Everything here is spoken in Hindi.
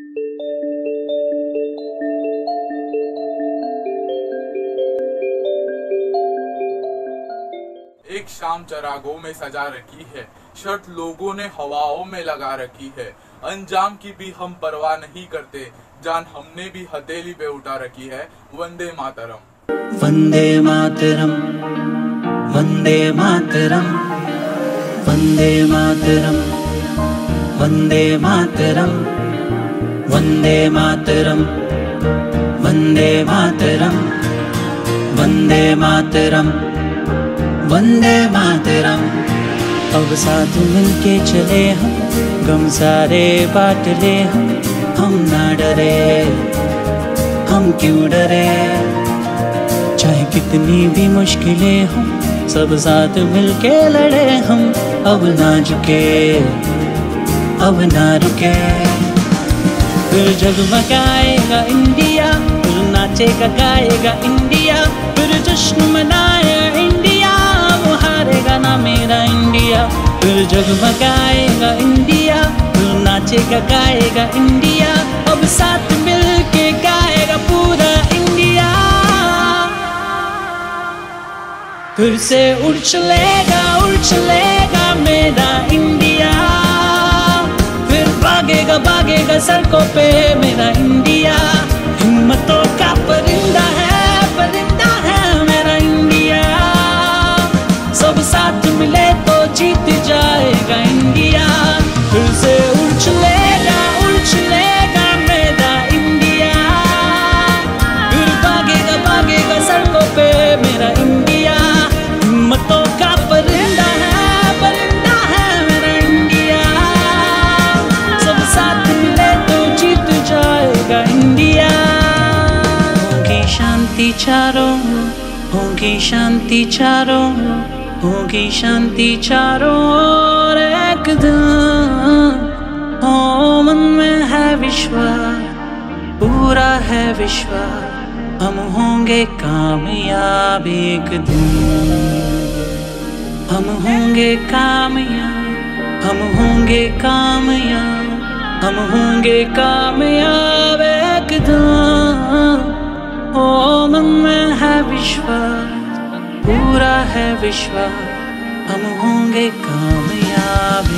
एक शाम चरागों में सजा रखी है। शर्त लोगों ने हवाओं में लगा रखी है। अंजाम की भी हम परवाह नहीं करते। जान हमने भी हथेली पे उठा रखी है। वंदे मातरम। वंदे मातरम। वंदे मातरम। वंदे मातरम। वंदे मातरम। वंदे मातरम वंदे मातरम वंदे मातरम वंदे मातरम। अब साथ मिलके चले हम, गम सारे बांट ले हम हम ना डरे, हम क्यों डरे? चाहे कितनी भी मुश्किलें हों, सब साथ मिलके लड़े हम, अब ना झुके, अब ना रुके। फिर जगमगाएगा इंडिया फिर नाचेगा गाएगा इंडिया फिर जश्न मनाएगा इंडिया वो हारेगा ना मेरा इंडिया फिर जगमगाएगा इंडिया फिर नाचेगा गाएगा इंडिया अब साथ मिलके गाएगा पूरा इंडिया फिर से उड़ चलेगा llegas al cope me da शांति चारों होगी शांति चारों, होगी शांति चारों। ओर एकदम ओ मन में है विश्वास, पूरा है विश्वास। हम होंगे कामयाब एक दिन। हम होंगे कामयाब, हम होंगे कामयाब, हम होंगे कामयाब एक दिन। ओ मन में है विश्वास पूरा है विश्वास। हम होंगे कामयाब।